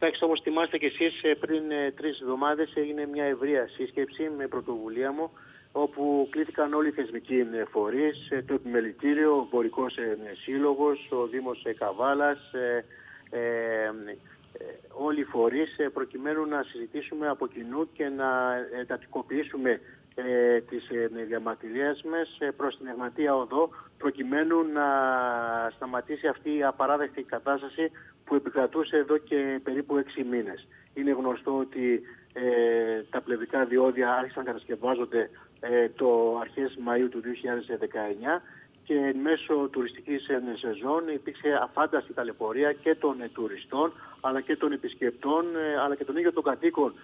Εντάξει, όπω θυμάστε και εσείς, πριν τρεις εβδομάδες έγινε μια ευρεία σύσκεψη με πρωτοβουλία μου, όπου κλήθηκαν όλοι οι θεσμικοί φορείς, το Επιμελητήριο, ο Εμπορικός Σύλλογος, ο Δήμος Καβάλας, ε, όλοι οι φορείς, προκειμένου να συζητήσουμε από κοινού και να εντατικοποιήσουμε ε, τις ε, διαμαρτυρίες μας ε, προς την Εγματία Οδό προκειμένου να σταματήσει αυτή η απαράδεκτη κατάσταση που επικρατούσε εδώ και περίπου έξι μήνες. Είναι γνωστό ότι ε, τα πλευρικά διόδια άρχισαν να κατασκευάζονται ε, το αρχές Μαΐου του 2019 και μέσω τουριστικής σεζόν υπήρξε αφάνταστη ταλαιπωρία και των τουριστών αλλά και των επισκεπτών αλλά και των ίδιων των κατοίκων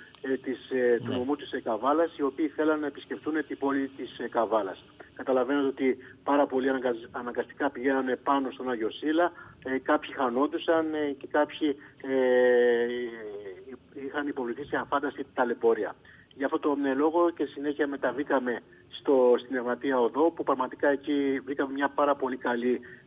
της, του ναι. νομού της Καβάλας οι οποίοι θέλαν να επισκεφτούν την πόλη της Καβάλας. Καταλαβαίνετε ότι πάρα πολλοί αναγκαστικά πηγαίνανε πάνω στον Άγιο Σύλλα, ε, κάποιοι χανόντουσαν ε, και κάποιοι ε, είχαν υποβληθεί σε αφάνταστη ταλαιπωρία. Γι' αυτό τον λόγο και συνέχεια μεταβήκαμε στο, στην Ευματία Οδό που πραγματικά εκεί βρήκαμε μια πάρα πολύ καλή ε,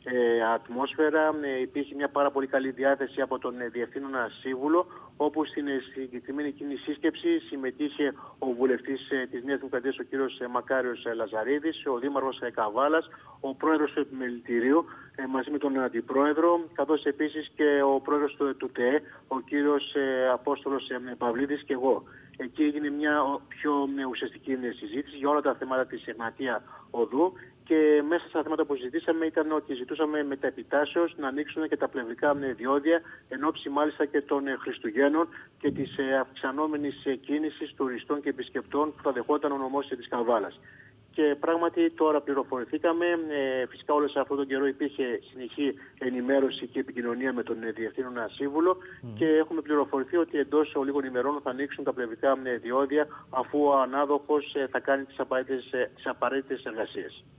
ατμόσφαιρα, ε, υπήρχε μια πάρα πολύ καλή διάθεση από τον ε, Διευθύνωνα Σύμβουλο όπου στην ε, συγκεκριμένη εκείνη σύσκεψη συμμετείχε ο βουλευτής ε, της Νέας Δημοκρατίας ο κύριος ε, Μακάριος Λαζαρίδης, ο Δήμαρχος Καβάλας, ο πρόεδρος του Επιμελητηρίου μαζί με τον Αντιπρόεδρο καθώς επίσης και ο πρόεδρος του, του ΤΕ, ο κύριος Απόστολος Παυλίδης και εγώ. Εκεί έγινε μια πιο ουσιαστική συζήτηση για όλα τα θέματα της Εγματία Οδού και μέσα στα θέματα που συζητήσαμε ήταν ότι ζητούσαμε με τα επιτάσεως να ανοίξουν και τα πλευρικά διόδια εν ώψη μάλιστα και των Χριστουγέννων και της ε, αυξανόμενης ε, κίνησης τουριστών και επισκεπτών που θα δεχόταν ο νομός της Καβάλας. Και πράγματι τώρα πληροφορηθήκαμε. Ε, φυσικά όλο σε αυτόν τον καιρό υπήρχε συνεχή ενημέρωση και επικοινωνία με τον ε, Διευθύνοντα Σύμβουλο και έχουμε πληροφορηθεί ότι εντός λίγων ημερών θα ανοίξουν τα πλευρικά διόδια αφού ο ανάδοχος θα κάνει τις απαραίτητες εργασίες.